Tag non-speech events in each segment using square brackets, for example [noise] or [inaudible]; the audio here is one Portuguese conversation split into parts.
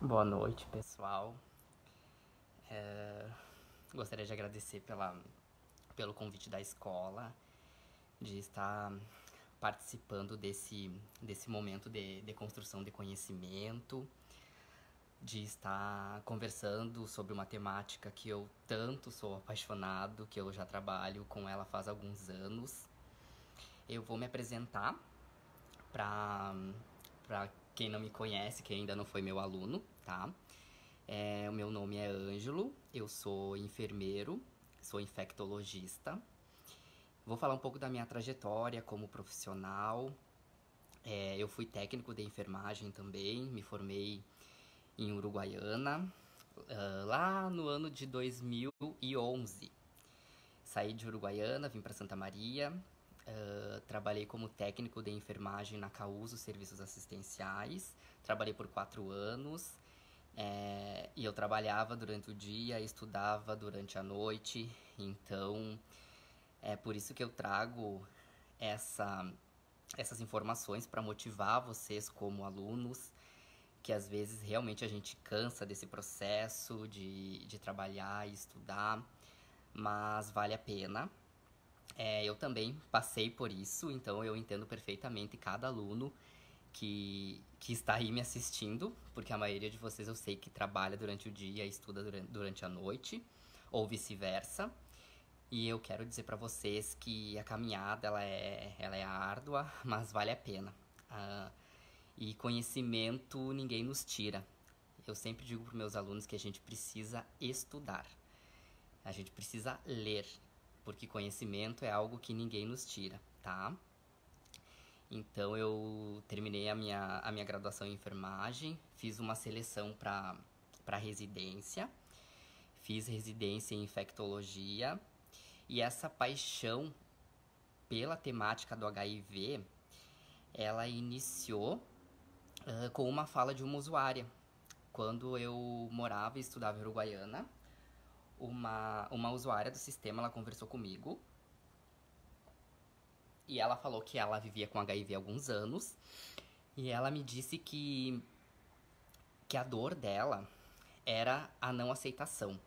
Boa noite, pessoal. É, gostaria de agradecer pela, pelo convite da escola, de estar participando desse, desse momento de, de construção de conhecimento, de estar conversando sobre uma temática que eu tanto sou apaixonado, que eu já trabalho com ela faz alguns anos. Eu vou me apresentar para quem não me conhece, quem ainda não foi meu aluno, tá? É, o meu nome é Ângelo, eu sou enfermeiro, sou infectologista. Vou falar um pouco da minha trajetória como profissional. É, eu fui técnico de enfermagem também, me formei em Uruguaiana, uh, lá no ano de 2011. Saí de Uruguaiana, vim para Santa Maria, Uh, trabalhei como técnico de enfermagem na Causo Serviços Assistenciais. Trabalhei por quatro anos. É, e eu trabalhava durante o dia, estudava durante a noite. Então, é por isso que eu trago essa, essas informações para motivar vocês como alunos. Que às vezes realmente a gente cansa desse processo de, de trabalhar e estudar, mas vale a pena é, eu também passei por isso, então eu entendo perfeitamente cada aluno que, que está aí me assistindo, porque a maioria de vocês eu sei que trabalha durante o dia e estuda durante, durante a noite, ou vice-versa. E eu quero dizer para vocês que a caminhada ela é, ela é árdua, [laughs] mas vale a pena. Ah, e conhecimento ninguém nos tira. Eu sempre digo para meus alunos que a gente precisa estudar. A gente precisa ler porque conhecimento é algo que ninguém nos tira, tá? Então eu terminei a minha, a minha graduação em enfermagem, fiz uma seleção para residência, fiz residência em infectologia e essa paixão pela temática do HIV, ela iniciou uh, com uma fala de uma usuária. Quando eu morava e estudava em Uruguaiana, uma, uma usuária do sistema, ela conversou comigo. E ela falou que ela vivia com HIV há alguns anos. E ela me disse que, que a dor dela era a não aceitação.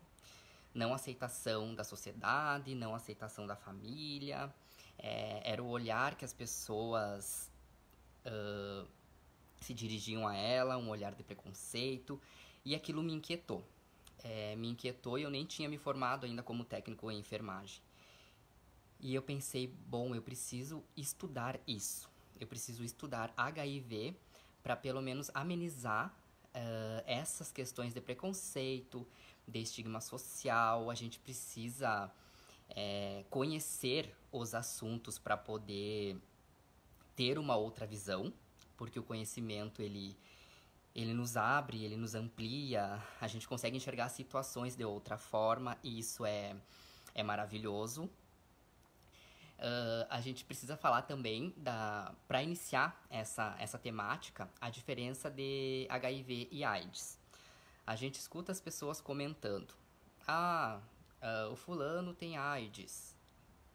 Não aceitação da sociedade, não aceitação da família. É, era o olhar que as pessoas uh, se dirigiam a ela, um olhar de preconceito. E aquilo me inquietou é, me inquietou e eu nem tinha me formado ainda como técnico em enfermagem. E eu pensei, bom, eu preciso estudar isso. Eu preciso estudar HIV para pelo menos amenizar uh, essas questões de preconceito, de estigma social. A gente precisa é, conhecer os assuntos para poder ter uma outra visão, porque o conhecimento ele ele nos abre, ele nos amplia, a gente consegue enxergar situações de outra forma e isso é, é maravilhoso. Uh, a gente precisa falar também da para iniciar essa, essa temática a diferença de HIV e AIDS. A gente escuta as pessoas comentando: ah, uh, o fulano tem AIDS,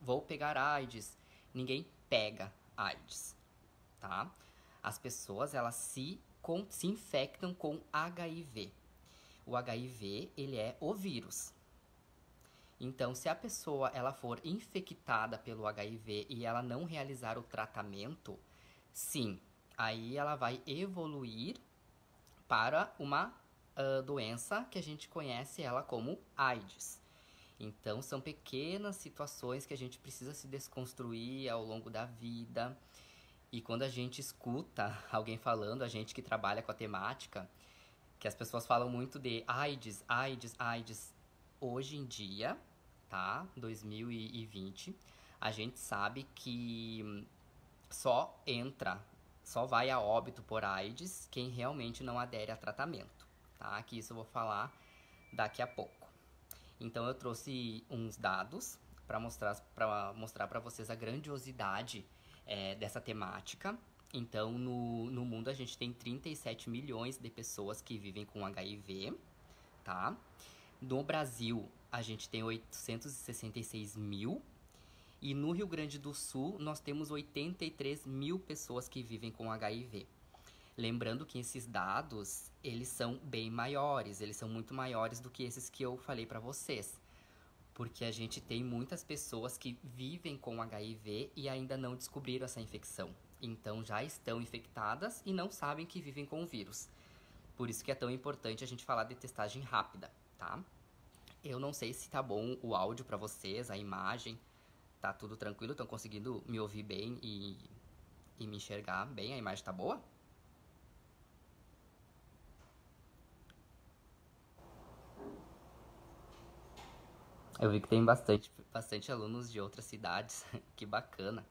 vou pegar AIDS. Ninguém pega AIDS, tá? As pessoas elas se com, se infectam com HIV. O HIV, ele é o vírus. Então, se a pessoa ela for infectada pelo HIV e ela não realizar o tratamento, sim, aí ela vai evoluir para uma uh, doença que a gente conhece ela como AIDS. Então, são pequenas situações que a gente precisa se desconstruir ao longo da vida. E quando a gente escuta [laughs] alguém falando, a gente que trabalha com a temática, que as pessoas falam muito de AIDS, AIDS, AIDS, hoje em dia, tá? 2020, a gente sabe que só entra, só vai a óbito por AIDS quem realmente não adere a tratamento, tá? Que isso eu vou falar daqui a pouco. Então eu trouxe uns dados para mostrar para vocês a grandiosidade é, dessa temática. Então, no, no mundo, a gente tem 37 milhões de pessoas que vivem com HIV, tá? No Brasil, a gente tem 866 mil. E no Rio Grande do Sul, nós temos 83 mil pessoas que vivem com HIV. Lembrando que esses dados, eles são bem maiores, eles são muito maiores do que esses que eu falei para vocês. Porque a gente tem muitas pessoas que vivem com HIV e ainda não descobriram essa infecção. Então já estão infectadas e não sabem que vivem com o vírus. Por isso que é tão importante a gente falar de testagem rápida, tá? Eu não sei se tá bom o áudio para vocês, a imagem. Tá tudo tranquilo? Estão conseguindo me ouvir bem e, e me enxergar bem? A imagem tá boa? Eu vi que tem bastante, bastante alunos de outras cidades. [laughs] que bacana.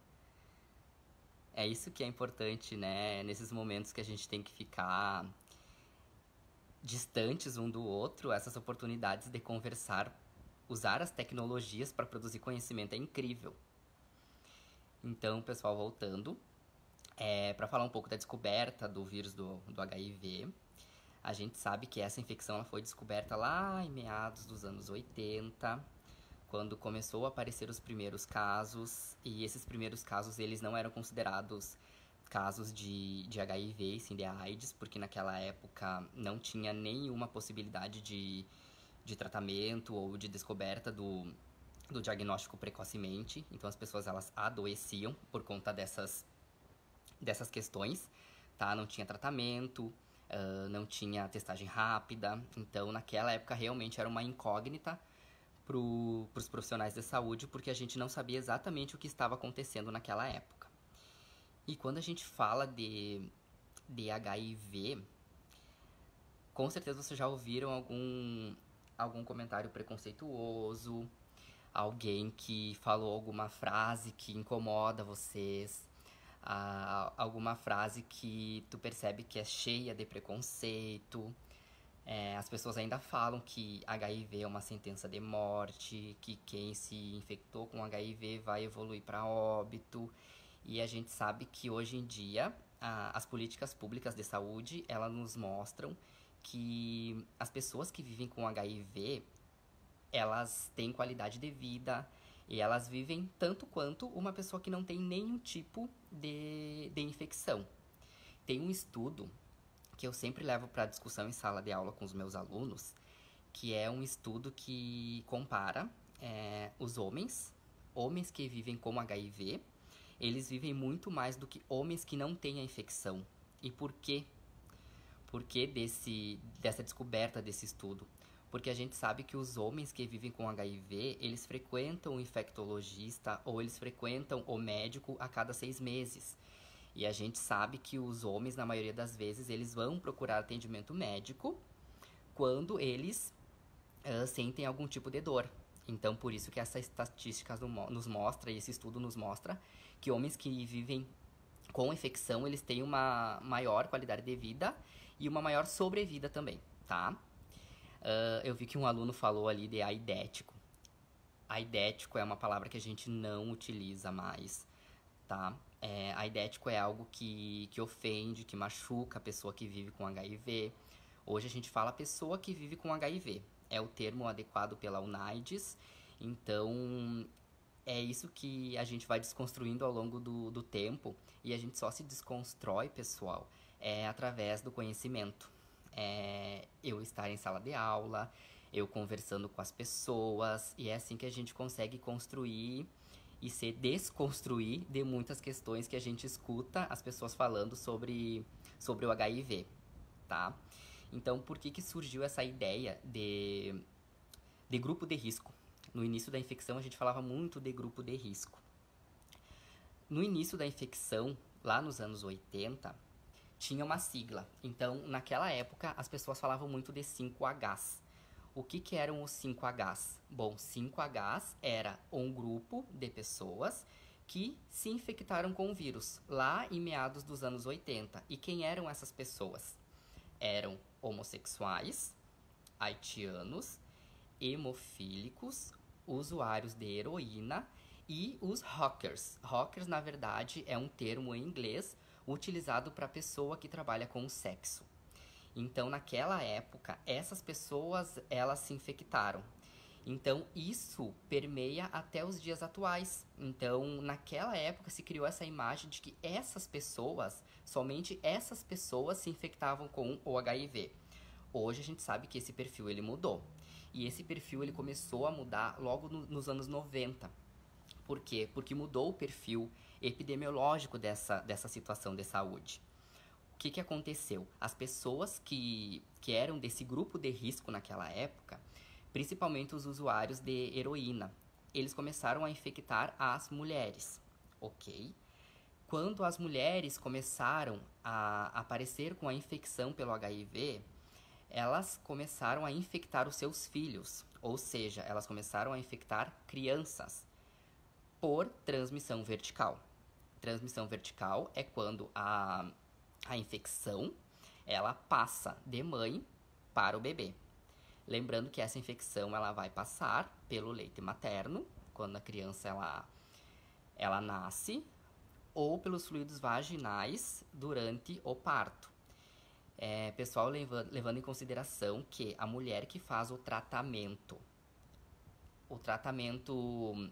É isso que é importante, né? Nesses momentos que a gente tem que ficar distantes um do outro, essas oportunidades de conversar, usar as tecnologias para produzir conhecimento é incrível. Então, pessoal, voltando, é, para falar um pouco da descoberta do vírus do, do HIV, a gente sabe que essa infecção foi descoberta lá em meados dos anos 80, quando começou a aparecer os primeiros casos, e esses primeiros casos eles não eram considerados casos de, de HIV e sim de AIDS, porque naquela época não tinha nenhuma possibilidade de, de tratamento ou de descoberta do, do diagnóstico precocemente. Então as pessoas elas adoeciam por conta dessas, dessas questões, tá? Não tinha tratamento, uh, não tinha testagem rápida. Então naquela época realmente era uma incógnita para os profissionais de saúde, porque a gente não sabia exatamente o que estava acontecendo naquela época. E quando a gente fala de, de HIV, com certeza vocês já ouviram algum, algum comentário preconceituoso, alguém que falou alguma frase que incomoda vocês, ah, alguma frase que tu percebe que é cheia de preconceito. É, as pessoas ainda falam que HIV é uma sentença de morte, que quem se infectou com HIV vai evoluir para óbito. E a gente sabe que hoje em dia a, as políticas públicas de saúde elas nos mostram que as pessoas que vivem com HIV elas têm qualidade de vida e elas vivem tanto quanto uma pessoa que não tem nenhum tipo de, de infecção. Tem um estudo que eu sempre levo para discussão em sala de aula com os meus alunos, que é um estudo que compara é, os homens, homens que vivem com HIV eles vivem muito mais do que homens que não têm a infecção. E por quê? Por que desse, dessa descoberta desse estudo? Porque a gente sabe que os homens que vivem com HIV, eles frequentam o infectologista ou eles frequentam o médico a cada seis meses. E a gente sabe que os homens, na maioria das vezes, eles vão procurar atendimento médico quando eles uh, sentem algum tipo de dor. Então, por isso que essa estatística nos mostra, e esse estudo nos mostra, que homens que vivem com infecção, eles têm uma maior qualidade de vida e uma maior sobrevida também, tá? Uh, eu vi que um aluno falou ali de aidético. Aidético é uma palavra que a gente não utiliza mais, tá? É, aidético é algo que, que ofende, que machuca a pessoa que vive com HIV. Hoje a gente fala pessoa que vive com HIV. É o termo adequado pela UNAIDS. Então, é isso que a gente vai desconstruindo ao longo do, do tempo e a gente só se desconstrói, pessoal, é através do conhecimento. É eu estar em sala de aula, eu conversando com as pessoas e é assim que a gente consegue construir e se desconstruir de muitas questões que a gente escuta as pessoas falando sobre, sobre o HIV, tá? Então, por que que surgiu essa ideia de, de grupo de risco? No início da infecção, a gente falava muito de grupo de risco. No início da infecção, lá nos anos 80, tinha uma sigla. Então, naquela época, as pessoas falavam muito de 5Hs. O que, que eram os 5Hs? Bom, 5Hs era um grupo de pessoas que se infectaram com o vírus lá em meados dos anos 80. E quem eram essas pessoas? Eram homossexuais, haitianos, hemofílicos, usuários de heroína e os rockers. Rockers, na verdade, é um termo em inglês utilizado para pessoa que trabalha com o sexo. Então, naquela época, essas pessoas elas se infectaram. Então, isso permeia até os dias atuais. Então, naquela época se criou essa imagem de que essas pessoas, somente essas pessoas se infectavam com o HIV. Hoje a gente sabe que esse perfil ele mudou. E esse perfil ele começou a mudar logo no, nos anos 90. Por quê? Porque mudou o perfil epidemiológico dessa, dessa situação de saúde. O que, que aconteceu? As pessoas que, que eram desse grupo de risco naquela época, principalmente os usuários de heroína. Eles começaram a infectar as mulheres, ok? Quando as mulheres começaram a aparecer com a infecção pelo HIV, elas começaram a infectar os seus filhos, ou seja, elas começaram a infectar crianças por transmissão vertical. Transmissão vertical é quando a, a infecção ela passa de mãe para o bebê. Lembrando que essa infecção ela vai passar pelo leite materno, quando a criança ela, ela nasce, ou pelos fluidos vaginais durante o parto. É, pessoal, levando, levando em consideração que a mulher que faz o tratamento, o tratamento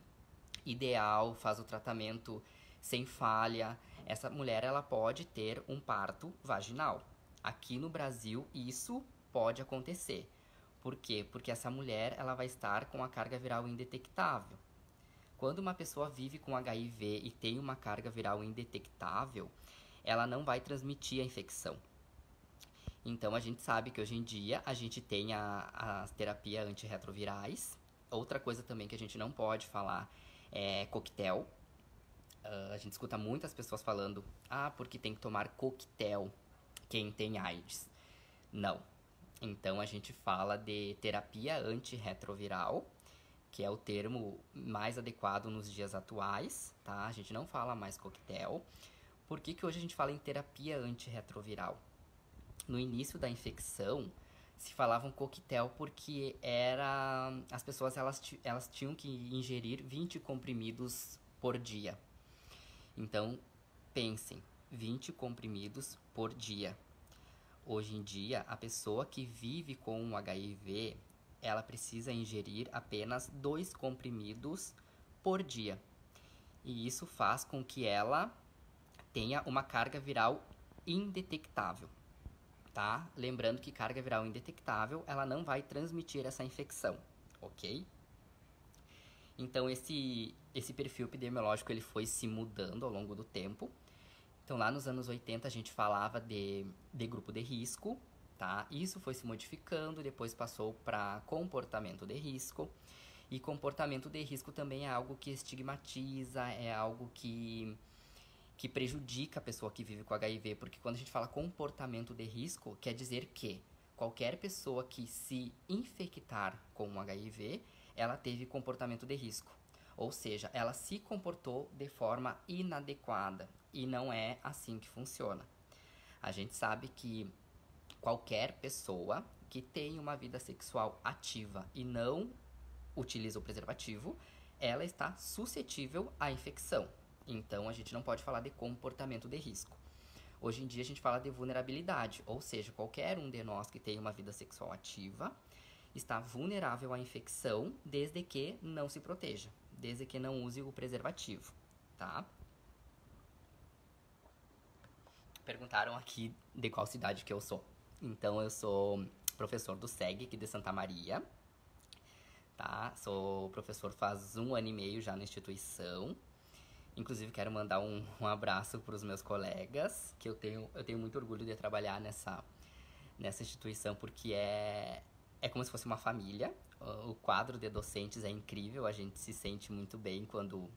ideal, faz o tratamento sem falha, essa mulher ela pode ter um parto vaginal. Aqui no Brasil isso pode acontecer. Por quê? Porque essa mulher ela vai estar com a carga viral indetectável. Quando uma pessoa vive com HIV e tem uma carga viral indetectável, ela não vai transmitir a infecção. Então a gente sabe que hoje em dia a gente tem a, as terapias antirretrovirais. Outra coisa também que a gente não pode falar é coquetel. Uh, a gente escuta muitas pessoas falando, ah, porque tem que tomar coquetel quem tem AIDS. Não, então a gente fala de terapia antirretroviral, que é o termo mais adequado nos dias atuais, tá? A gente não fala mais coquetel. Por que, que hoje a gente fala em terapia antirretroviral? No início da infecção, se falava um coquetel porque era as pessoas elas, elas tinham que ingerir 20 comprimidos por dia. Então, pensem, 20 comprimidos por dia. Hoje em dia, a pessoa que vive com o HIV, ela precisa ingerir apenas dois comprimidos por dia. E isso faz com que ela tenha uma carga viral indetectável, tá? Lembrando que carga viral indetectável, ela não vai transmitir essa infecção, ok? Então esse esse perfil epidemiológico ele foi se mudando ao longo do tempo então, lá nos anos 80, a gente falava de, de grupo de risco, tá? Isso foi se modificando, depois passou para comportamento de risco. E comportamento de risco também é algo que estigmatiza, é algo que, que prejudica a pessoa que vive com HIV, porque quando a gente fala comportamento de risco, quer dizer que qualquer pessoa que se infectar com HIV, ela teve comportamento de risco. Ou seja, ela se comportou de forma inadequada, e não é assim que funciona. A gente sabe que qualquer pessoa que tem uma vida sexual ativa e não utiliza o preservativo, ela está suscetível à infecção. Então a gente não pode falar de comportamento de risco. Hoje em dia a gente fala de vulnerabilidade, ou seja, qualquer um de nós que tem uma vida sexual ativa está vulnerável à infecção desde que não se proteja, desde que não use o preservativo, tá? perguntaram aqui de qual cidade que eu sou. Então, eu sou professor do SEG aqui de Santa Maria, tá? Sou professor faz um ano e meio já na instituição. Inclusive, quero mandar um, um abraço para os meus colegas, que eu tenho, eu tenho muito orgulho de trabalhar nessa, nessa instituição, porque é, é como se fosse uma família. O quadro de docentes é incrível, a gente se sente muito bem quando,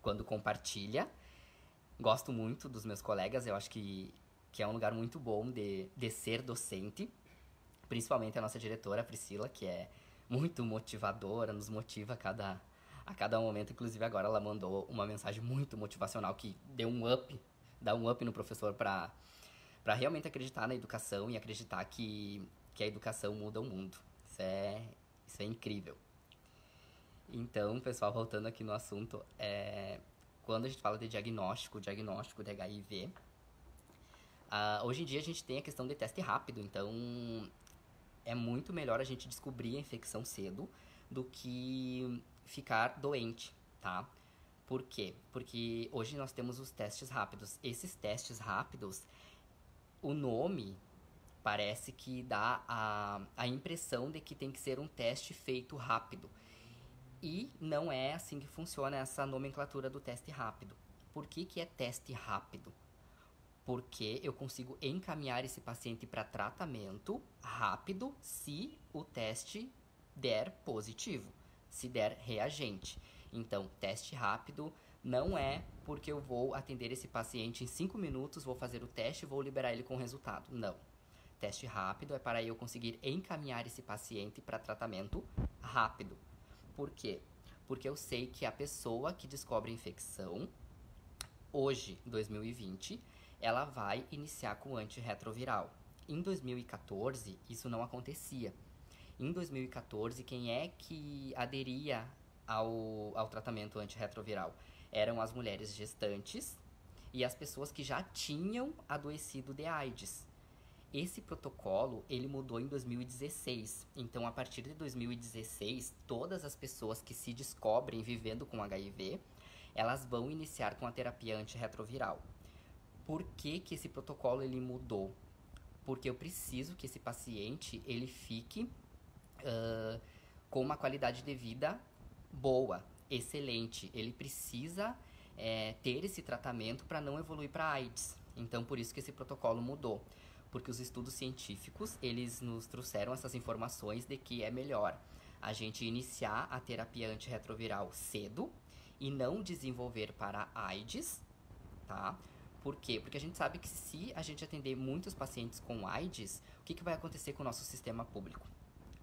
quando compartilha. Gosto muito dos meus colegas, eu acho que, que é um lugar muito bom de, de ser docente. Principalmente a nossa diretora, a Priscila, que é muito motivadora, nos motiva a cada, a cada momento. Inclusive, agora ela mandou uma mensagem muito motivacional que deu um up, dá um up no professor para realmente acreditar na educação e acreditar que, que a educação muda o mundo. Isso é, isso é incrível. Então, pessoal, voltando aqui no assunto, é, quando a gente fala de diagnóstico, diagnóstico de HIV, uh, ah, hoje em dia a gente tem a questão de teste rápido, então é muito melhor a gente descobrir a infecção cedo do que ficar doente, tá? Por quê? Porque hoje nós temos os testes rápidos. Esses testes rápidos, o nome parece que dá a, a impressão de que tem que ser um teste feito rápido. E não é assim que funciona essa nomenclatura do teste rápido. Por que, que é teste rápido? Porque eu consigo encaminhar esse paciente para tratamento rápido se o teste der positivo, se der reagente. Então, teste rápido não é porque eu vou atender esse paciente em 5 minutos, vou fazer o teste e vou liberar ele com o resultado. Não. Teste rápido é para eu conseguir encaminhar esse paciente para tratamento rápido. Por quê? Porque eu sei que a pessoa que descobre infecção, hoje, 2020, ela vai iniciar com antirretroviral. Em 2014, isso não acontecia. Em 2014, quem é que aderia ao, ao tratamento antirretroviral? Eram as mulheres gestantes e as pessoas que já tinham adoecido de AIDS. Esse protocolo, ele mudou em 2016. Então, a partir de 2016, todas as pessoas que se descobrem vivendo com HIV, elas vão iniciar com a terapia antirretroviral. Por que, que esse protocolo ele mudou? Porque eu preciso que esse paciente ele fique uh, com uma qualidade de vida boa, excelente. Ele precisa é, ter esse tratamento para não evoluir para AIDS. Então, por isso que esse protocolo mudou. Porque os estudos científicos, eles nos trouxeram essas informações de que é melhor a gente iniciar a terapia antirretroviral cedo e não desenvolver para AIDS, tá? Por quê? Porque a gente sabe que se a gente atender muitos pacientes com AIDS, o que, que vai acontecer com o nosso sistema público?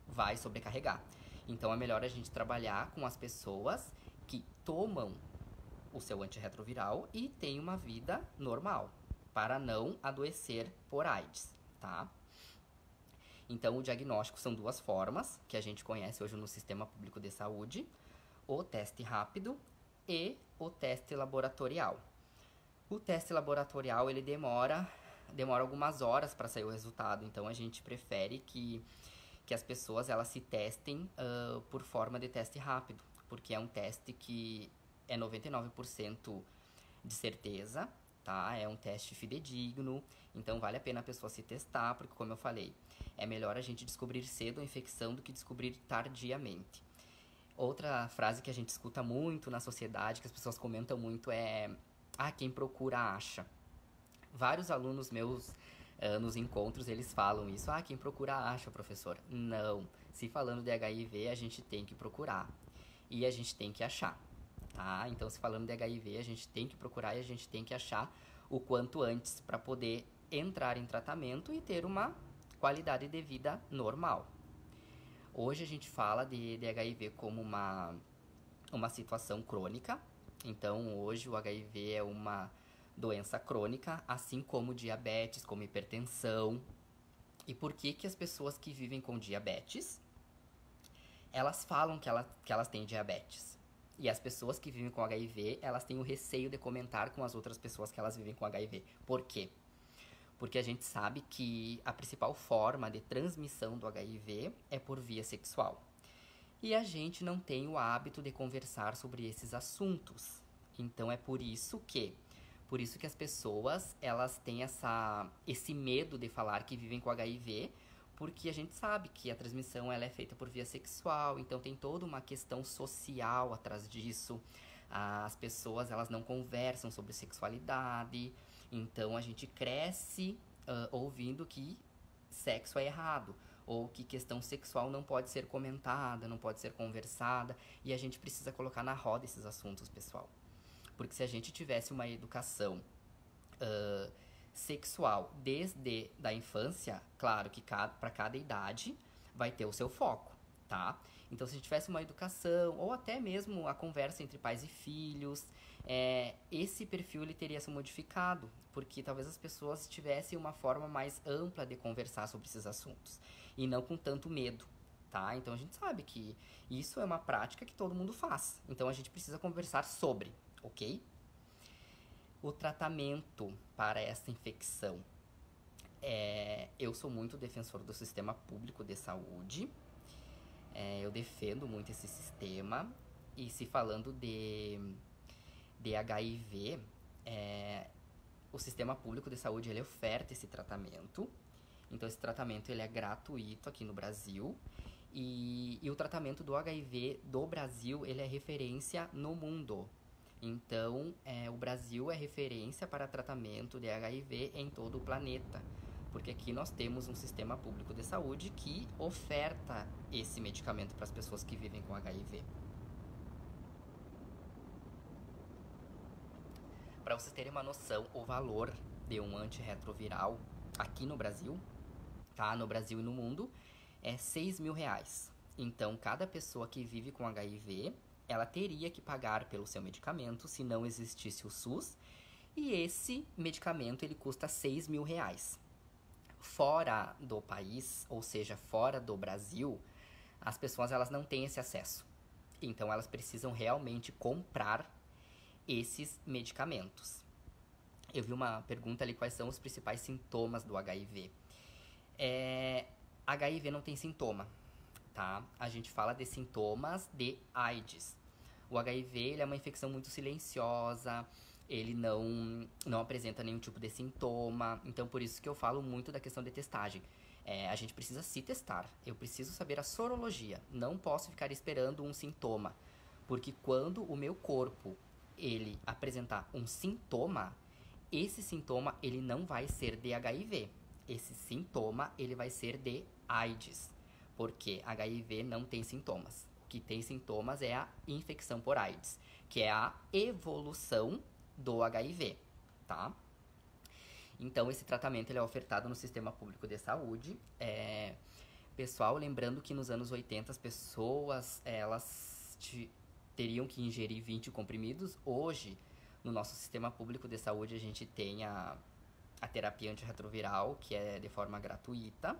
Vai sobrecarregar. Então é melhor a gente trabalhar com as pessoas que tomam o seu antirretroviral e têm uma vida normal, para não adoecer por AIDS, tá? Então, o diagnóstico são duas formas que a gente conhece hoje no sistema público de saúde: o teste rápido e o teste laboratorial. O teste laboratorial ele demora demora algumas horas para sair o resultado, então a gente prefere que que as pessoas elas se testem uh, por forma de teste rápido, porque é um teste que é 99% de certeza, tá? É um teste fidedigno, então vale a pena a pessoa se testar, porque como eu falei, é melhor a gente descobrir cedo a infecção do que descobrir tardiamente. Outra frase que a gente escuta muito na sociedade, que as pessoas comentam muito é: "Ah, quem procura acha". Vários alunos meus Uh, nos encontros eles falam isso. Ah, quem procura acha, professor. Não. Se falando de HIV, a gente tem que procurar. E a gente tem que achar. Tá? Então, se falando de HIV, a gente tem que procurar e a gente tem que achar o quanto antes para poder entrar em tratamento e ter uma qualidade de vida normal. Hoje a gente fala de, de HIV como uma, uma situação crônica. Então, hoje o HIV é uma doença crônica, assim como diabetes, como hipertensão. E por que que as pessoas que vivem com diabetes, elas falam que, ela, que elas têm diabetes? E as pessoas que vivem com HIV, elas têm o receio de comentar com as outras pessoas que elas vivem com HIV. Por quê? Porque a gente sabe que a principal forma de transmissão do HIV é por via sexual. E a gente não tem o hábito de conversar sobre esses assuntos. Então é por isso que por isso que as pessoas, elas têm essa, esse medo de falar que vivem com HIV, porque a gente sabe que a transmissão ela é feita por via sexual, então tem toda uma questão social atrás disso. As pessoas, elas não conversam sobre sexualidade, então a gente cresce uh, ouvindo que sexo é errado ou que questão sexual não pode ser comentada, não pode ser conversada, e a gente precisa colocar na roda esses assuntos, pessoal. Porque se a gente tivesse uma educação uh, sexual desde da infância, claro que para cada idade vai ter o seu foco, tá? Então, se a gente tivesse uma educação, ou até mesmo a conversa entre pais e filhos, é, esse perfil ele teria se modificado, porque talvez as pessoas tivessem uma forma mais ampla de conversar sobre esses assuntos, e não com tanto medo, tá? Então, a gente sabe que isso é uma prática que todo mundo faz, então a gente precisa conversar sobre, ok? O tratamento para essa infecção. É, eu sou muito defensor do sistema público de saúde. É, eu defendo muito esse sistema. E se falando de, de HIV, é, o sistema público de saúde ele oferta esse tratamento. Então esse tratamento ele é gratuito aqui no Brasil. E, e o tratamento do HIV do Brasil ele é referência no mundo. Então, é, o Brasil é referência para tratamento de HIV em todo o planeta, porque aqui nós temos um sistema público de saúde que oferta esse medicamento para as pessoas que vivem com HIV. Para vocês terem uma noção, o valor de um antirretroviral aqui no Brasil, tá? No Brasil e no mundo, é 6 mil reais. Então, cada pessoa que vive com HIV ela teria que pagar pelo seu medicamento se não existisse o SUS. E esse medicamento ele custa 6 mil reais. Fora do país, ou seja, fora do Brasil, as pessoas elas não têm esse acesso. Então elas precisam realmente comprar esses medicamentos. Eu vi uma pergunta ali quais são os principais sintomas do HIV. É, HIV não tem sintoma, tá? A gente fala de sintomas de AIDS. O HIV ele é uma infecção muito silenciosa, ele não, não apresenta nenhum tipo de sintoma. Então, por isso que eu falo muito da questão de testagem. É, a gente precisa se testar. Eu preciso saber a sorologia. Não posso ficar esperando um sintoma. Porque quando o meu corpo ele apresentar um sintoma, esse sintoma ele não vai ser de HIV. Esse sintoma ele vai ser de AIDS. Porque HIV não tem sintomas que tem sintomas é a infecção por AIDS, que é a evolução do HIV, tá? Então, esse tratamento ele é ofertado no sistema público de saúde. É... Pessoal, lembrando que nos anos 80 as pessoas elas teriam que ingerir 20 comprimidos. Hoje, no nosso sistema público de saúde, a gente tem a, a terapia antirretroviral, que é de forma gratuita.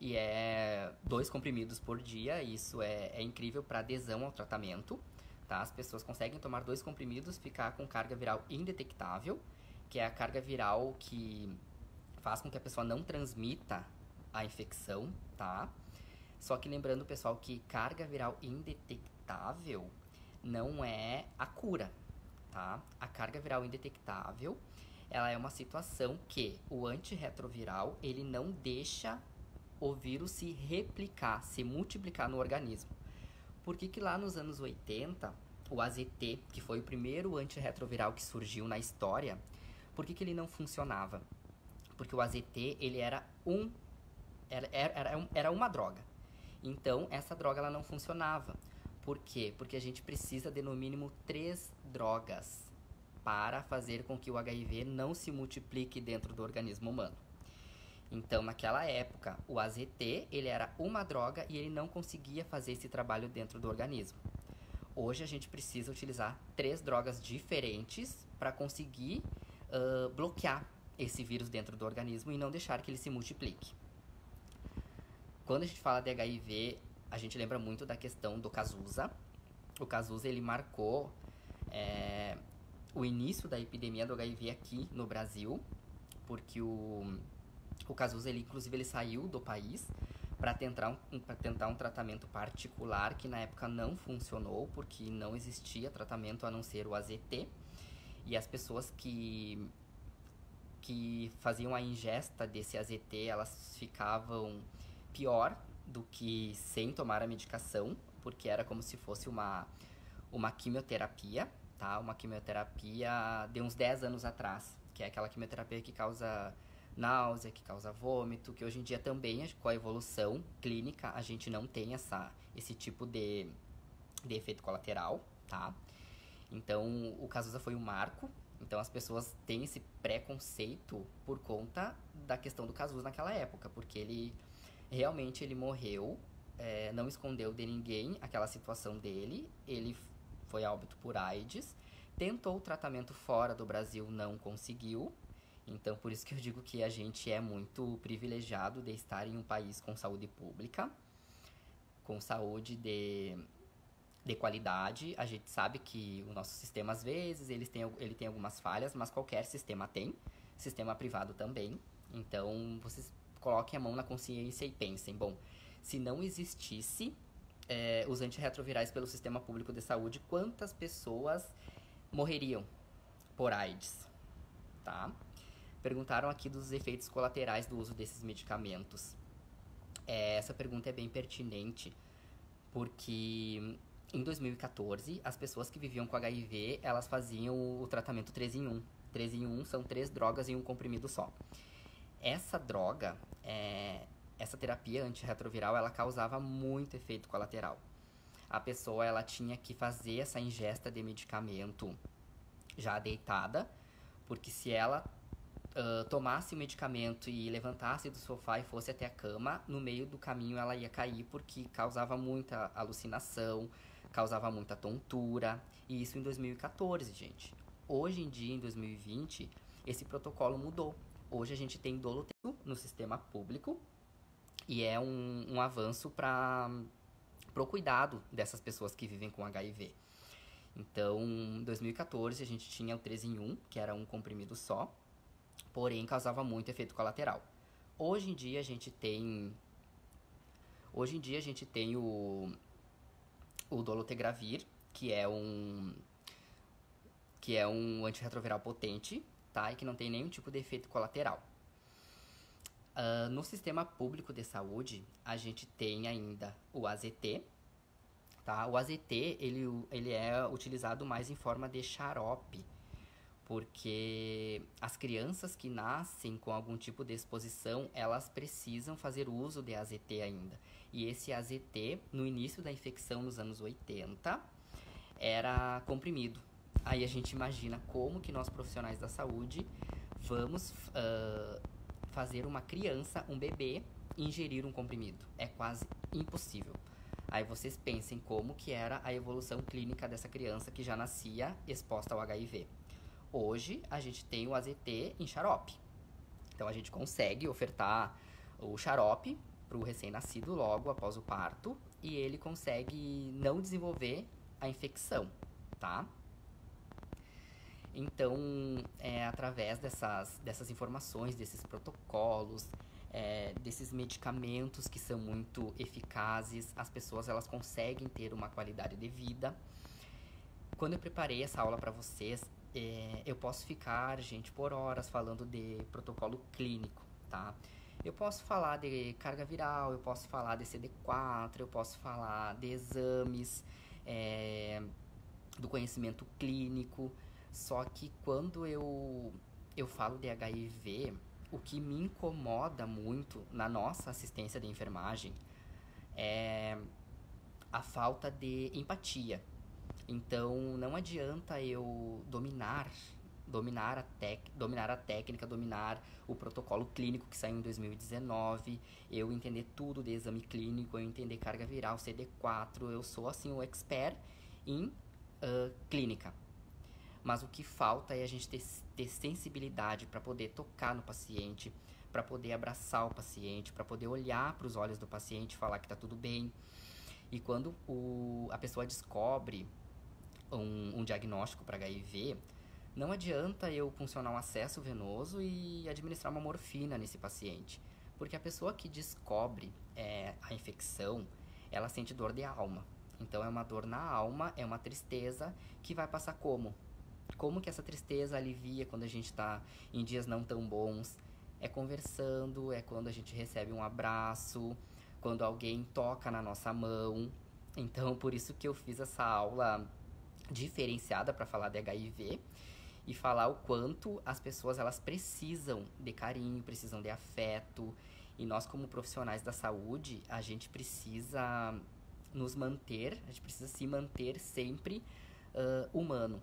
E é dois comprimidos por dia, isso é, é incrível para adesão ao tratamento. Tá? As pessoas conseguem tomar dois comprimidos, ficar com carga viral indetectável, que é a carga viral que faz com que a pessoa não transmita a infecção, tá? Só que lembrando, pessoal, que carga viral indetectável não é a cura, tá? A carga viral indetectável, ela é uma situação que o antirretroviral, ele não deixa o vírus se replicar, se multiplicar no organismo. Por que, que lá nos anos 80, o AZT, que foi o primeiro antirretroviral que surgiu na história, por que, que ele não funcionava? Porque o AZT, ele era um era, era, era uma droga. Então, essa droga ela não funcionava. Por quê? Porque a gente precisa de no mínimo três drogas para fazer com que o HIV não se multiplique dentro do organismo humano. Então, naquela época, o AZT, ele era uma droga e ele não conseguia fazer esse trabalho dentro do organismo. Hoje a gente precisa utilizar três drogas diferentes para conseguir uh, bloquear esse vírus dentro do organismo e não deixar que ele se multiplique. Quando a gente fala de HIV, a gente lembra muito da questão do Cazuza. O Cazuza ele marcou é, o início da epidemia do HIV aqui no Brasil, porque o o Cazuza, ele, inclusive, ele saiu do país para tentar, um, tentar um tratamento particular que na época não funcionou, porque não existia tratamento a não ser o AZT. E as pessoas que, que faziam a ingesta desse AZT, elas ficavam pior do que sem tomar a medicação, porque era como se fosse uma, uma quimioterapia, tá? Uma quimioterapia de uns 10 anos atrás, que é aquela quimioterapia que causa náusea, que causa vômito, que hoje em dia também, com a evolução clínica, a gente não tem essa, esse tipo de, de efeito colateral, tá? Então, o Cazuza foi um marco. Então, as pessoas têm esse preconceito por conta da questão do Cazuza naquela época, porque ele realmente ele morreu, é, não escondeu de ninguém aquela situação dele, ele foi óbito por AIDS, tentou o tratamento fora do Brasil, não conseguiu, então, por isso que eu digo que a gente é muito privilegiado de estar em um país com saúde pública, com saúde de, de qualidade. A gente sabe que o nosso sistema, às vezes, ele tem, ele tem algumas falhas, mas qualquer sistema tem. Sistema privado também. Então, vocês coloquem a mão na consciência e pensem: bom, se não existisse é, os antirretrovirais pelo sistema público de saúde, quantas pessoas morreriam por AIDS, tá? Perguntaram aqui dos efeitos colaterais do uso desses medicamentos. É, essa pergunta é bem pertinente, porque em 2014, as pessoas que viviam com HIV, elas faziam o tratamento 3 em 1. 3 em 1 são três drogas em um comprimido só. Essa droga, é, essa terapia antirretroviral, ela causava muito efeito colateral. A pessoa, ela tinha que fazer essa ingesta de medicamento já deitada, porque se ela uh, tomasse o medicamento e levantasse do sofá e fosse até a cama, no meio do caminho ela ia cair porque causava muita alucinação, causava muita tontura. E isso em 2014, gente. Hoje em dia, em 2020, esse protocolo mudou. Hoje a gente tem doloteco no sistema público e é um, um avanço para o cuidado dessas pessoas que vivem com HIV. Então, em 2014, a gente tinha o 3 em 1, que era um comprimido só, porém causava muito efeito colateral. Hoje em dia a gente tem Hoje em dia a gente tem o o dolutegravir, que é um que é um antirretroviral potente, tá? E que não tem nenhum tipo de efeito colateral. Uh, no sistema público de saúde, a gente tem ainda o AZT, tá? O AZT, ele, ele é utilizado mais em forma de xarope, porque as crianças que nascem com algum tipo de exposição, elas precisam fazer uso de AZT ainda. E esse AZT, no início da infecção, nos anos 80, era comprimido. Aí a gente imagina como que nós profissionais da saúde vamos uh, fazer uma criança, um bebê, ingerir um comprimido. É quase impossível. Aí vocês pensem como que era a evolução clínica dessa criança que já nascia exposta ao HIV. Hoje a gente tem o AZT em xarope. Então a gente consegue ofertar o xarope para o recém-nascido logo após o parto e ele consegue não desenvolver a infecção, tá? Então, é através dessas, dessas informações, desses protocolos, é, desses medicamentos que são muito eficazes, as pessoas elas conseguem ter uma qualidade de vida. Quando eu preparei essa aula para vocês, é, eu posso ficar, gente, por horas falando de protocolo clínico, tá? Eu posso falar de carga viral, eu posso falar de CD4, eu posso falar de exames, é, do conhecimento clínico. Só que quando eu, eu falo de HIV, o que me incomoda muito na nossa assistência de enfermagem é a falta de empatia então não adianta eu dominar dominar a, tec, dominar a técnica, dominar o protocolo clínico que saiu em 2019, eu entender tudo de exame clínico, eu entender carga viral, CD4, eu sou assim o expert em uh, clínica. Mas o que falta é a gente ter, ter sensibilidade para poder tocar no paciente, para poder abraçar o paciente, para poder olhar para os olhos do paciente falar que está tudo bem. E quando o, a pessoa descobre um, um diagnóstico para HIV, não adianta eu funcionar um acesso venoso e administrar uma morfina nesse paciente. Porque a pessoa que descobre é, a infecção, ela sente dor de alma. Então é uma dor na alma, é uma tristeza que vai passar como? Como que essa tristeza alivia quando a gente está em dias não tão bons? É conversando, é quando a gente recebe um abraço, quando alguém toca na nossa mão. Então, por isso que eu fiz essa aula diferenciada para falar de HIV e falar o quanto as pessoas elas precisam de carinho, precisam de afeto. E nós como profissionais da saúde, a gente precisa nos manter, a gente precisa se manter sempre uh, humano.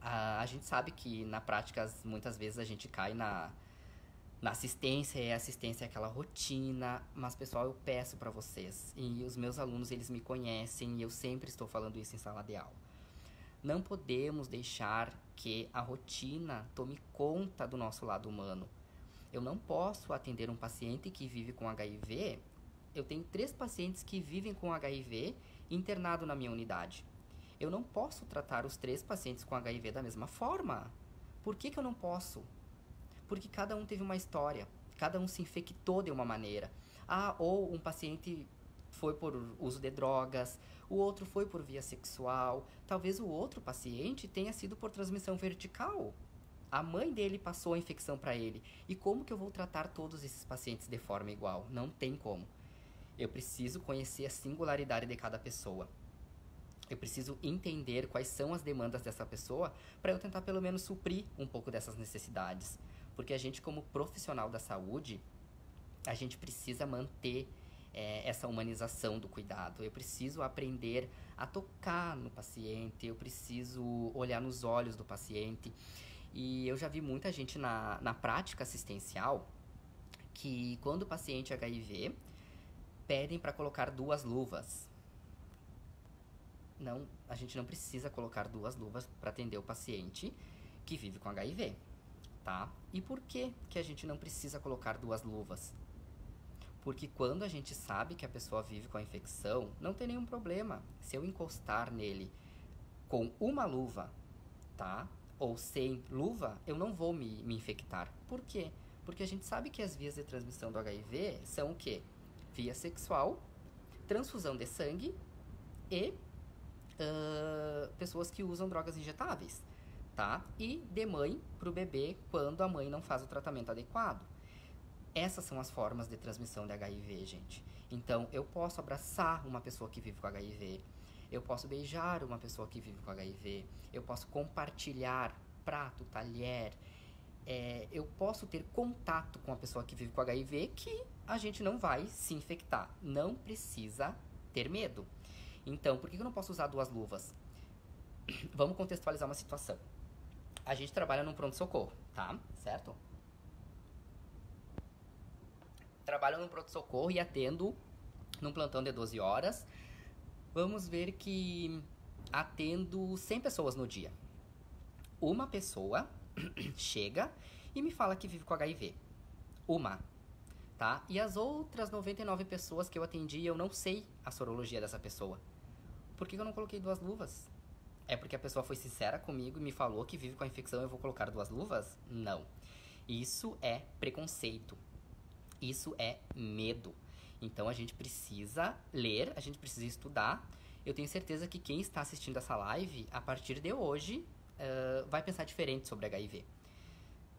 A, a gente sabe que na prática muitas vezes a gente cai na na assistência, a assistência é aquela rotina, mas pessoal, eu peço para vocês, e os meus alunos, eles me conhecem, e eu sempre estou falando isso em sala de aula. Não podemos deixar que a rotina tome conta do nosso lado humano. Eu não posso atender um paciente que vive com HIV. Eu tenho três pacientes que vivem com HIV internado na minha unidade. Eu não posso tratar os três pacientes com HIV da mesma forma. Por que, que eu não posso? Porque cada um teve uma história, cada um se infectou de uma maneira. Ah, ou um paciente foi por uso de drogas, o outro foi por via sexual, talvez o outro paciente tenha sido por transmissão vertical. A mãe dele passou a infecção para ele. E como que eu vou tratar todos esses pacientes de forma igual? Não tem como. Eu preciso conhecer a singularidade de cada pessoa. Eu preciso entender quais são as demandas dessa pessoa para eu tentar pelo menos suprir um pouco dessas necessidades. Porque a gente, como profissional da saúde, a gente precisa manter é, essa humanização do cuidado. Eu preciso aprender a tocar no paciente, eu preciso olhar nos olhos do paciente. E eu já vi muita gente na, na prática assistencial que, quando o paciente HIV, pedem para colocar duas luvas. Não, a gente não precisa colocar duas luvas para atender o paciente que vive com HIV, tá? E por que que a gente não precisa colocar duas luvas? Porque quando a gente sabe que a pessoa vive com a infecção, não tem nenhum problema. Se eu encostar nele com uma luva, tá? Ou sem luva, eu não vou me, me infectar. Por quê? Porque a gente sabe que as vias de transmissão do HIV são o quê? Via sexual, transfusão de sangue e uh, pessoas que usam drogas injetáveis, tá? E de mãe para o bebê quando a mãe não faz o tratamento adequado. Essas são as formas de transmissão de HIV, gente. Então, eu posso abraçar uma pessoa que vive com HIV, eu posso beijar uma pessoa que vive com HIV, eu posso compartilhar prato, talher, é, eu posso ter contato com a pessoa que vive com HIV que a gente não vai se infectar. Não precisa ter medo. Então, por que eu não posso usar duas luvas? [clears throat] Vamos contextualizar uma situação. A gente trabalha num pronto-socorro, tá? Certo? trabalho no pronto-socorro e atendo num plantão de 12 horas. Vamos ver que atendo 100 pessoas no dia. Uma pessoa [clears throat] chega e me fala que vive com HIV. Uma, tá? E as outras 99 pessoas que eu atendi, eu não sei a sorologia dessa pessoa. Por que eu não coloquei duas luvas? É porque a pessoa foi sincera comigo e me falou que vive com a infecção eu vou colocar duas luvas? Não. Isso é preconceito. Isso é medo. Então a gente precisa ler, a gente precisa estudar. Eu tenho certeza que quem está assistindo essa live, a partir de hoje, uh, vai pensar diferente sobre HIV.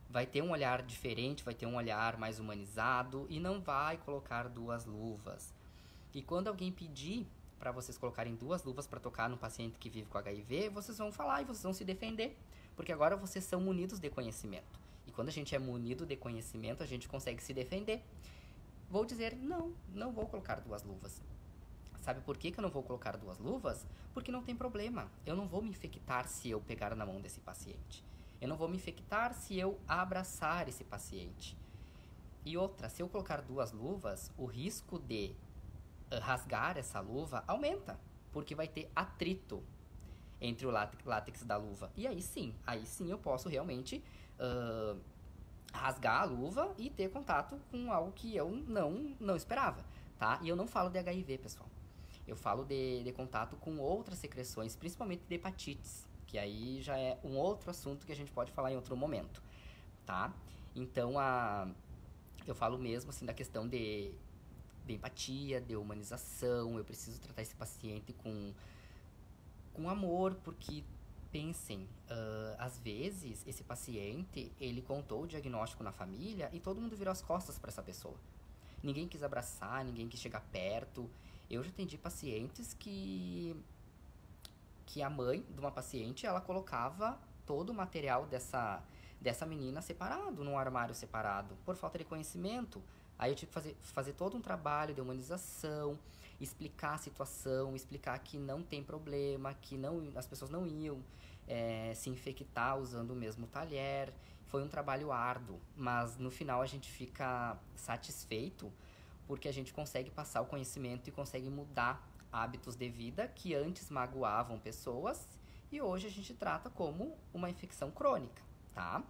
Vai ter um olhar diferente, vai ter um olhar mais humanizado e não vai colocar duas luvas. E quando alguém pedir para vocês colocarem duas luvas para tocar no paciente que vive com HIV, vocês vão falar e vocês vão se defender, porque agora vocês são munidos de conhecimento. E quando a gente é munido de conhecimento, a gente consegue se defender. Vou dizer, não, não vou colocar duas luvas. Sabe por que, que eu não vou colocar duas luvas? Porque não tem problema. Eu não vou me infectar se eu pegar na mão desse paciente. Eu não vou me infectar se eu abraçar esse paciente. E outra, se eu colocar duas luvas, o risco de rasgar essa luva aumenta, porque vai ter atrito entre o látex da luva. E aí sim, aí sim eu posso realmente uh, rasgar a luva e ter contato com algo que eu não, não esperava, tá? E eu não falo de HIV, pessoal. Eu falo de, de contato com outras secreções, principalmente de hepatites, que aí já é um outro assunto que a gente pode falar em outro momento, tá? Então, a, eu falo mesmo, assim, da questão de, de empatia, de humanização, eu preciso tratar esse paciente com, com amor, porque pensem, uh, às vezes esse paciente ele contou o diagnóstico na família e todo mundo virou as costas para essa pessoa. Ninguém quis abraçar, ninguém quis chegar perto. Eu já atendi pacientes que que a mãe de uma paciente ela colocava todo o material dessa dessa menina separado, num armário separado, por falta de conhecimento. Aí eu tive que fazer, fazer todo um trabalho de humanização, explicar a situação, explicar que não tem problema, que não, as pessoas não iam é, se infectar usando o mesmo talher. Foi um trabalho árduo, mas no final a gente fica satisfeito porque a gente consegue passar o conhecimento e consegue mudar hábitos de vida que antes magoavam pessoas e hoje a gente trata como uma infecção crônica, tá?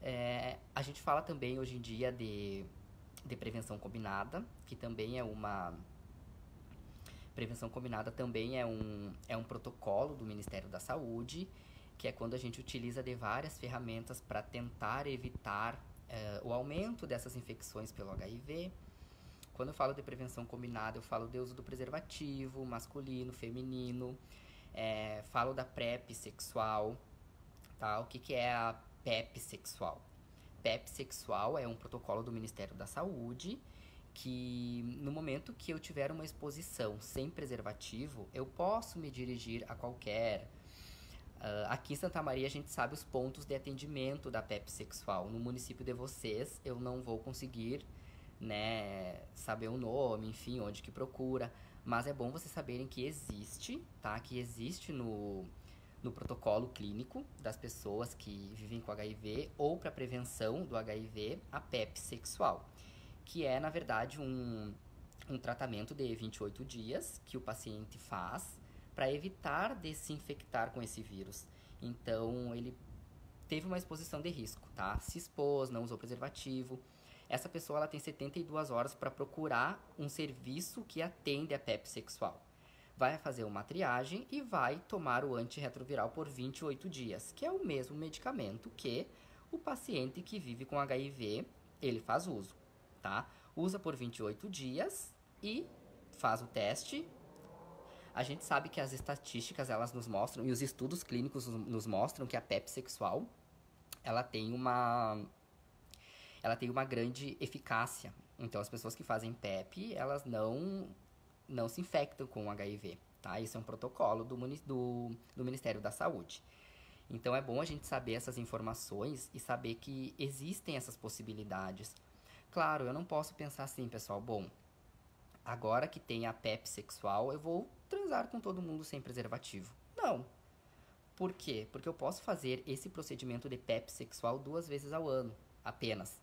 É, a gente fala também hoje em dia de, de prevenção combinada, que também é uma. Prevenção combinada também é um, é um protocolo do Ministério da Saúde, que é quando a gente utiliza de várias ferramentas para tentar evitar é, o aumento dessas infecções pelo HIV. Quando eu falo de prevenção combinada, eu falo do uso do preservativo masculino, feminino, é, falo da PrEP sexual, tá? O que, que é a PEP sexual? PEP sexual é um protocolo do Ministério da Saúde que no momento que eu tiver uma exposição sem preservativo, eu posso me dirigir a qualquer. Uh, aqui em Santa Maria a gente sabe os pontos de atendimento da PEP sexual. No município de vocês eu não vou conseguir né, saber o nome, enfim, onde que procura. Mas é bom vocês saberem que existe, tá? Que existe no, no protocolo clínico das pessoas que vivem com HIV ou para prevenção do HIV a PEP sexual que é, na verdade, um, um tratamento de 28 dias que o paciente faz para evitar de se infectar com esse vírus. Então, ele teve uma exposição de risco, tá? Se expôs, não usou preservativo. Essa pessoa ela tem 72 horas para procurar um serviço que atende a PEP sexual. Vai fazer uma triagem e vai tomar o antirretroviral por 28 dias, que é o mesmo medicamento que o paciente que vive com HIV ele faz uso tá? Usa por 28 dias e faz o teste. A gente sabe que as estatísticas elas nos mostram e os estudos clínicos nos mostram que a PEP sexual ela tem uma ela tem uma grande eficácia. Então as pessoas que fazem PEP, elas não não se infectam com HIV, tá? Isso é um protocolo do, do, do Ministério da Saúde. Então é bom a gente saber essas informações e saber que existem essas possibilidades. Claro, eu não posso pensar assim, pessoal. Bom, agora que tem a PEP sexual, eu vou transar com todo mundo sem preservativo. Não. Por quê? Porque eu posso fazer esse procedimento de PEP sexual duas vezes ao ano, apenas.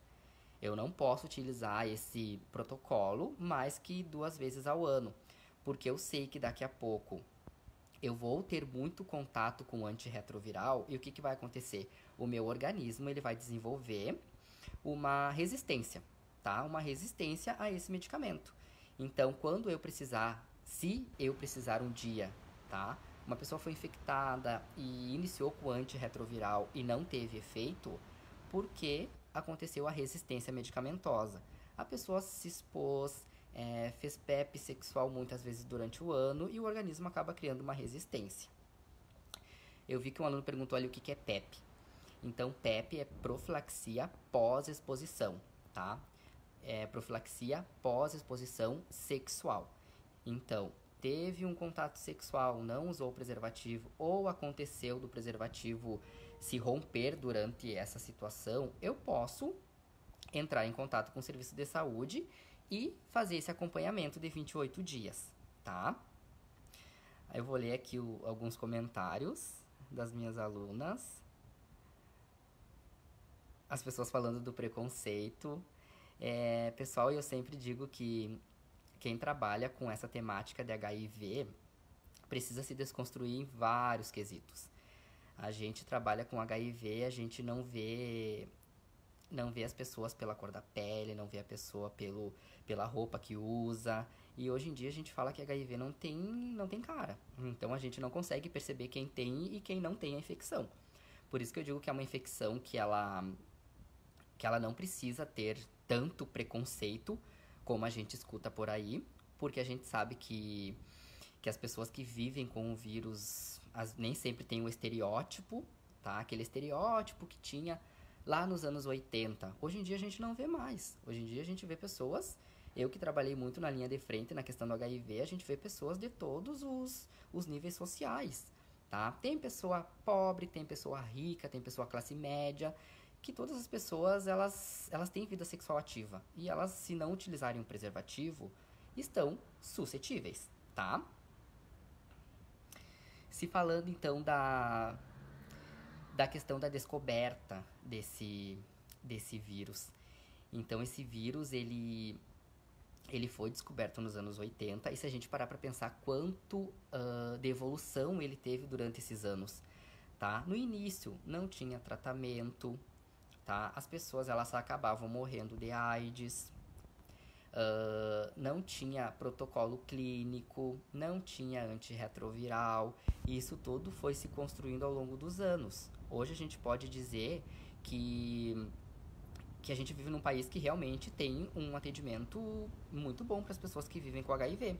Eu não posso utilizar esse protocolo mais que duas vezes ao ano, porque eu sei que daqui a pouco eu vou ter muito contato com o antirretroviral e o que, que vai acontecer? O meu organismo ele vai desenvolver uma resistência tá? Uma resistência a esse medicamento. Então, quando eu precisar, se eu precisar um dia, tá? Uma pessoa foi infectada e iniciou com antirretroviral e não teve efeito, porque aconteceu a resistência medicamentosa. A pessoa se expôs, é, fez PEP sexual muitas vezes durante o ano e o organismo acaba criando uma resistência. Eu vi que um aluno perguntou ali o que é PEP. Então, PEP é profilaxia pós-exposição, tá? é, profilaxia pós-exposição sexual. Então, teve um contato sexual, não usou preservativo, ou aconteceu do preservativo se romper durante essa situação, eu posso entrar em contato com o serviço de saúde e fazer esse acompanhamento de 28 dias, tá? Aí eu vou ler aqui o, alguns comentários das minhas alunas. As pessoas falando do preconceito. É, pessoal, eu sempre digo que quem trabalha com essa temática de HIV precisa se desconstruir em vários quesitos. A gente trabalha com HIV, a gente não vê não vê as pessoas pela cor da pele, não vê a pessoa pelo, pela roupa que usa. E hoje em dia a gente fala que HIV não tem, não tem cara. Então a gente não consegue perceber quem tem e quem não tem a infecção. Por isso que eu digo que é uma infecção que ela que ela não precisa ter tanto preconceito como a gente escuta por aí, porque a gente sabe que, que as pessoas que vivem com o vírus as, nem sempre têm o estereótipo, tá? Aquele estereótipo que tinha lá nos anos 80. Hoje em dia a gente não vê mais. Hoje em dia a gente vê pessoas. Eu que trabalhei muito na linha de frente na questão do HIV, a gente vê pessoas de todos os, os níveis sociais. Tá? Tem pessoa pobre, tem pessoa rica, tem pessoa classe média, que todas as pessoas elas, elas têm vida sexual ativa e elas, se não utilizarem um preservativo, estão suscetíveis, tá? Se falando então da, da questão da descoberta desse, desse vírus. Então esse vírus ele ele foi descoberto nos anos 80 e se a gente parar para pensar quanto uh, de evolução ele teve durante esses anos, tá? No início não tinha tratamento, tá? As pessoas elas acabavam morrendo de AIDS, uh, não tinha protocolo clínico, não tinha antirretroviral. Isso tudo foi se construindo ao longo dos anos. Hoje a gente pode dizer que que a gente vive num país que realmente tem um atendimento muito bom para as pessoas que vivem com HIV,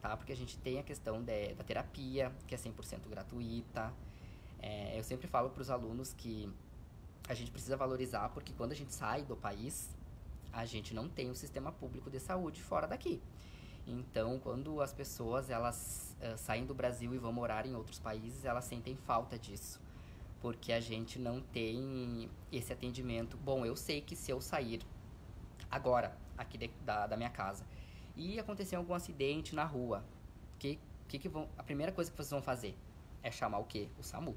tá? Porque a gente tem a questão de, da terapia, que é 100% gratuita. É, eu sempre falo para os alunos que a gente precisa valorizar, porque quando a gente sai do país, a gente não tem um sistema público de saúde fora daqui. Então, quando as pessoas elas uh, saem do Brasil e vão morar em outros países, elas sentem falta disso porque a gente não tem esse atendimento. Bom, eu sei que se eu sair agora aqui de, da, da minha casa e acontecer algum acidente na rua, que, que, que vão, a primeira coisa que vocês vão fazer é chamar o quê? O SAMU,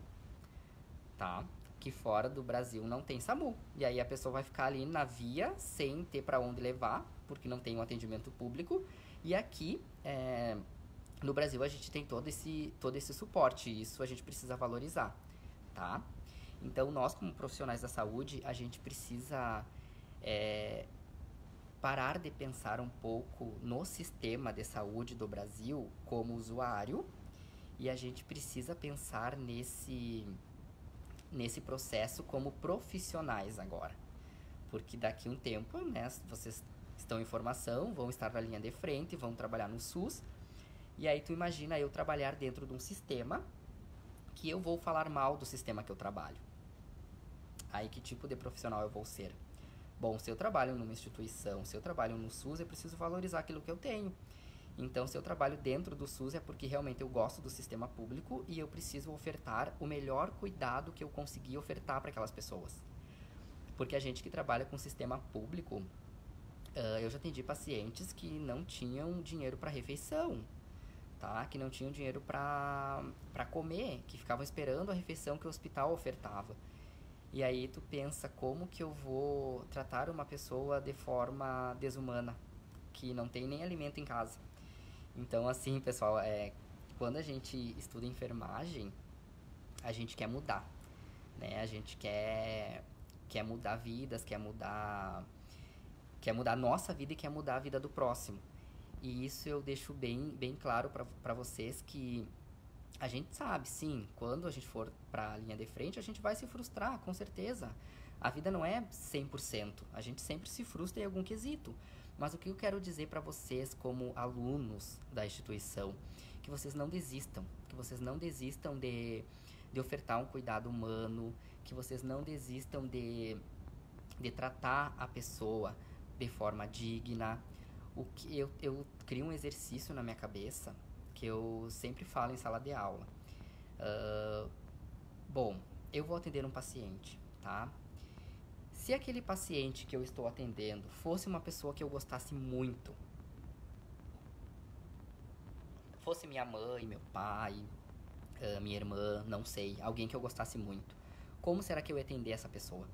tá? Que fora do Brasil não tem SAMU. E aí a pessoa vai ficar ali na via sem ter para onde levar, porque não tem um atendimento público. E aqui é, no Brasil a gente tem todo esse, todo esse suporte, isso a gente precisa valorizar tá? Então, nós, como profissionais da saúde, a gente precisa é, parar de pensar um pouco no sistema de saúde do Brasil como usuário e a gente precisa pensar nesse, nesse processo como profissionais agora. Porque daqui um tempo, né, vocês estão em formação, vão estar na linha de frente, vão trabalhar no SUS, e aí tu imagina eu trabalhar dentro de um sistema que eu vou falar mal do sistema que eu trabalho. Aí que tipo de profissional eu vou ser? Bom, se eu trabalho numa instituição, se eu trabalho no SUS, eu preciso valorizar aquilo que eu tenho. Então, se eu trabalho dentro do SUS é porque realmente eu gosto do sistema público e eu preciso ofertar o melhor cuidado que eu conseguir ofertar para aquelas pessoas. Porque a gente que trabalha com sistema público, uh, eu já atendi pacientes que não tinham dinheiro para refeição tá? Que não tinham dinheiro para comer, que ficavam esperando a refeição que o hospital ofertava. E aí tu pensa como que eu vou tratar uma pessoa de forma desumana, que não tem nem alimento em casa. Então assim, pessoal, é quando a gente estuda enfermagem, a gente quer mudar, né? A gente quer quer mudar vidas, quer mudar quer mudar a nossa vida e quer mudar a vida do próximo. E isso eu deixo bem, bem claro para vocês que a gente sabe, sim, quando a gente for para a linha de frente, a gente vai se frustrar, com certeza. A vida não é 100%, a gente sempre se frustra em algum quesito. Mas o que eu quero dizer para vocês como alunos da instituição, que vocês não desistam, que vocês não desistam de, de ofertar um cuidado humano, que vocês não desistam de, de tratar a pessoa de forma digna, o que eu, eu crio um exercício na minha cabeça que eu sempre falo em sala de aula. Uh, bom, eu vou atender um paciente, tá? Se aquele paciente que eu estou atendendo fosse uma pessoa que eu gostasse muito, fosse minha mãe, meu pai, minha irmã, não sei, alguém que eu gostasse muito, como será que eu ia atender essa pessoa?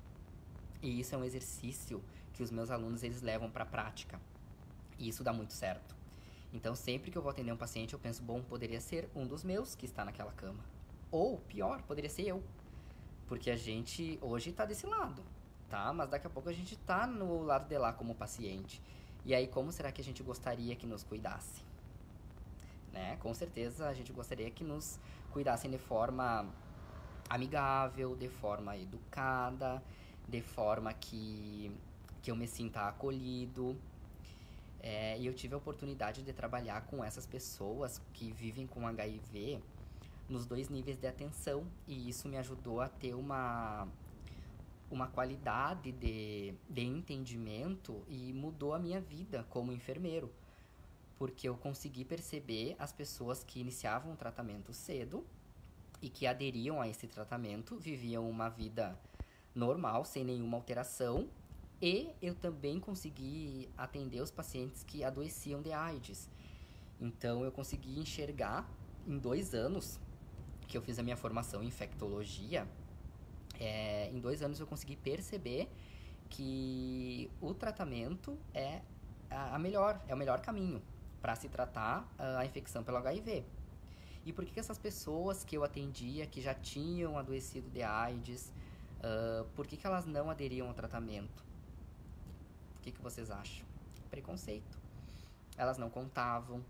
E isso é um exercício que os meus alunos eles levam para a prática. E isso dá muito certo. Então, sempre que eu vou atender um paciente, eu penso, bom, poderia ser um dos meus que está naquela cama. Ou, pior, poderia ser eu. Porque a gente hoje está desse lado, tá? Mas daqui a pouco a gente está no lado de lá como paciente. E aí, como será que a gente gostaria que nos cuidasse? Né? Com certeza a gente gostaria que nos cuidassem de forma amigável, de forma educada, de forma que, que eu me sinta acolhido, é, e eu tive a oportunidade de trabalhar com essas pessoas que vivem com HIV nos dois níveis de atenção. E isso me ajudou a ter uma, uma qualidade de, de entendimento e mudou a minha vida como enfermeiro. Porque eu consegui perceber as pessoas que iniciavam o tratamento cedo e que aderiam a esse tratamento, viviam uma vida normal, sem nenhuma alteração, e eu também consegui atender os pacientes que adoeciam de AIDS. Então eu consegui enxergar em dois anos que eu fiz a minha formação em infectologia, é, em dois anos eu consegui perceber que o tratamento é a melhor, é o melhor caminho para se tratar a infecção pelo HIV. E por que essas pessoas que eu atendia, que já tinham adoecido de AIDS, uh, por que, que elas não aderiam ao tratamento? que, que vocês acham? Preconceito. Elas não contavam,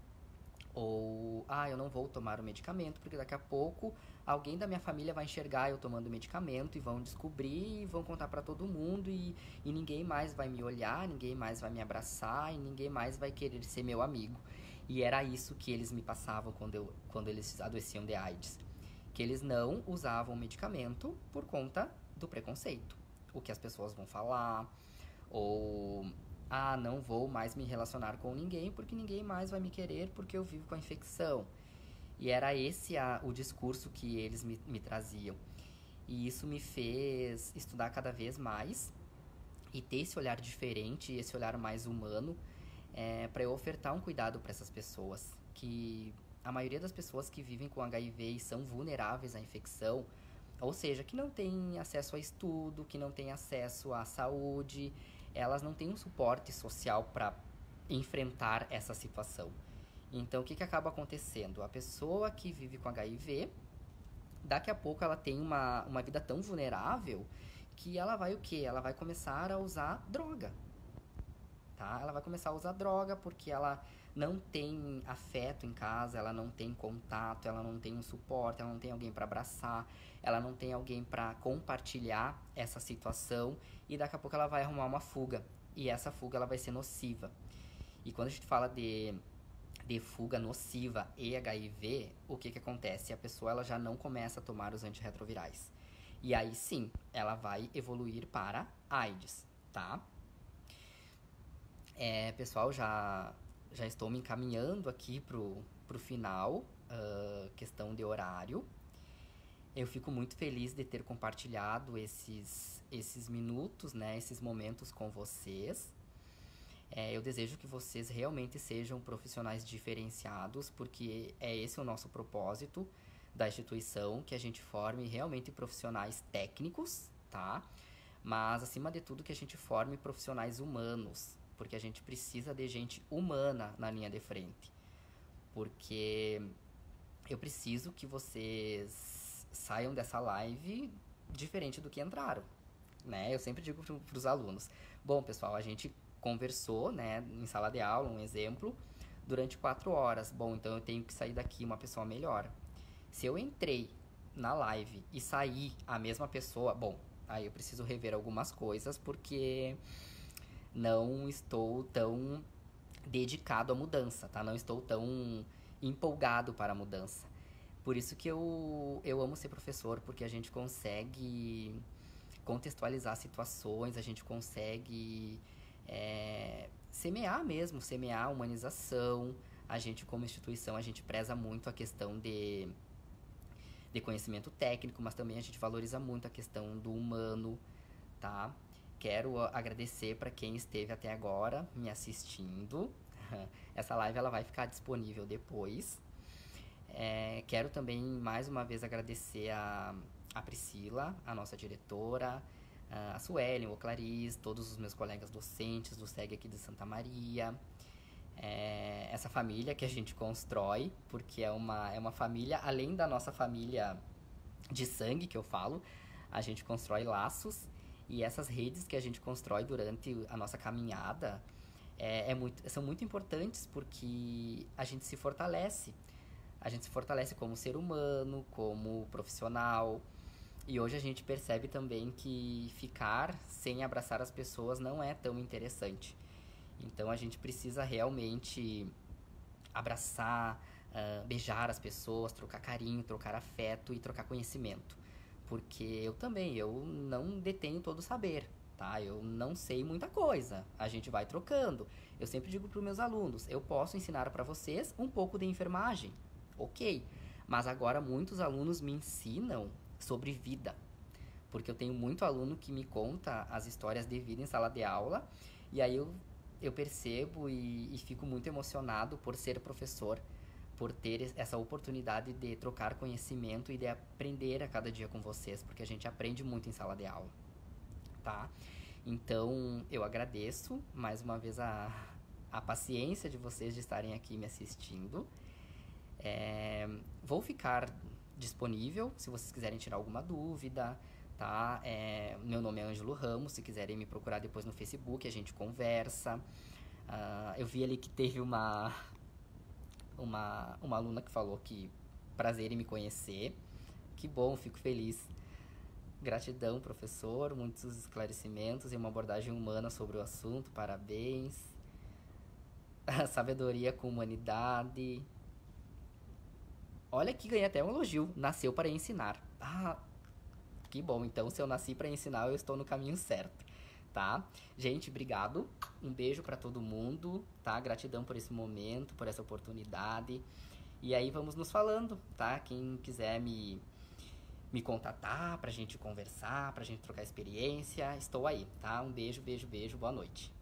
Ou, ah, eu não vou tomar o medicamento porque daqui a pouco alguém da minha família vai enxergar eu tomando medicamento e vão descobrir e vão contar para todo mundo e, e ninguém mais vai me olhar, ninguém mais vai me abraçar e ninguém mais vai querer ser meu amigo. E era isso que eles me passavam quando, eu, quando eles adoeciam de AIDS. Que eles não usavam medicamento por conta do preconceito. O que as pessoas vão falar, ou ah, não vou mais me relacionar com ninguém porque ninguém mais vai me querer porque eu vivo com a infecção. E era esse a, o discurso que eles me, me traziam. E isso me fez estudar cada vez mais e ter esse olhar diferente, esse olhar mais humano, é, para eu ofertar um cuidado para essas pessoas. Que a maioria das pessoas que vivem com HIV e são vulneráveis à infecção, ou seja, que não têm acesso a estudo, que não têm acesso à saúde, elas não têm um suporte social para enfrentar essa situação. Então, o que, que acaba acontecendo? A pessoa que vive com HIV, daqui a pouco ela tem uma, uma vida tão vulnerável que ela vai o quê? Ela vai começar a usar droga. Tá? Ela vai começar a usar droga porque ela não tem afeto em casa, ela não tem contato, ela não tem um suporte, ela não tem alguém para abraçar, ela não tem alguém para compartilhar essa situação e daqui a pouco ela vai arrumar uma fuga e essa fuga ela vai ser nociva. E quando a gente fala de, de fuga nociva e HIV, o que que acontece? A pessoa ela já não começa a tomar os antirretrovirais. E aí sim, ela vai evoluir para AIDS, tá? É, pessoal, já já estou me encaminhando aqui pro, pro final, uh, questão de horário. Eu fico muito feliz de ter compartilhado esses, esses minutos, né, esses momentos com vocês. É, eu desejo que vocês realmente sejam profissionais diferenciados, porque é esse o nosso propósito da instituição, que a gente forme realmente profissionais técnicos, tá? Mas, acima de tudo, que a gente forme profissionais humanos, porque a gente precisa de gente humana na linha de frente. Porque eu preciso que vocês saiam dessa live diferente do que entraram, né? Eu sempre digo para os alunos: bom, pessoal, a gente conversou, né, em sala de aula, um exemplo, durante quatro horas. Bom, então eu tenho que sair daqui uma pessoa melhor. Se eu entrei na live e saí a mesma pessoa, bom, aí eu preciso rever algumas coisas porque não estou tão dedicado à mudança, tá? Não estou tão empolgado para a mudança. Por isso que eu, eu amo ser professor, porque a gente consegue contextualizar situações, a gente consegue é, semear mesmo, semear a humanização. A gente, como instituição, a gente preza muito a questão de, de conhecimento técnico, mas também a gente valoriza muito a questão do humano, tá? Quero agradecer para quem esteve até agora me assistindo. [laughs] Essa live ela vai ficar disponível depois. É, quero também mais uma vez agradecer a, a Priscila, a nossa diretora, a Suelen, o Clarice, todos os meus colegas docentes do SEG aqui de Santa Maria. É, essa família que a gente constrói, porque é uma, é uma família, além da nossa família de sangue que eu falo, a gente constrói laços e essas redes que a gente constrói durante a nossa caminhada é, é muito, são muito importantes porque a gente se fortalece. A gente se fortalece como ser humano, como profissional. E hoje a gente percebe também que ficar sem abraçar as pessoas não é tão interessante. Então a gente precisa realmente abraçar, uh, beijar as pessoas, trocar carinho, trocar afeto e trocar conhecimento porque eu também, eu não detenho todo o saber, tá? Eu não sei muita coisa. A gente vai trocando. Eu sempre digo para os meus alunos, eu posso ensinar para vocês um pouco de enfermagem, ok? Mas agora muitos alunos me ensinam sobre vida, porque eu tenho muito aluno que me conta as histórias de vida em sala de aula e aí eu, eu percebo e, e fico muito emocionado por ser professor por ter essa oportunidade de trocar conhecimento e de aprender a cada dia com vocês, porque a gente aprende muito em sala de aula, tá? Então, eu agradeço mais uma vez a, a paciência de vocês de estarem aqui me assistindo. É, vou ficar disponível se vocês quiserem tirar alguma dúvida, tá? É, meu nome é Ângelo Ramos, se quiserem me procurar depois no Facebook, a gente conversa. Uh, eu vi ali que teve uma, uma, uma aluna que falou que prazer em me conhecer. Que bom, fico feliz. Gratidão, professor, muitos esclarecimentos e uma abordagem humana sobre o assunto. Parabéns. Sabedoria com humanidade. Olha que ganhei até um elogio. Nasceu para ensinar. Ah, que bom. Então, se eu nasci para ensinar, eu estou no caminho certo, tá? Gente, obrigado. Um beijo para todo mundo, tá? Gratidão por esse momento, por essa oportunidade. E aí vamos nos falando, tá? Quem quiser me me contatar pra gente conversar, pra gente trocar experiência, estou aí, tá? Um beijo, beijo, beijo, boa noite.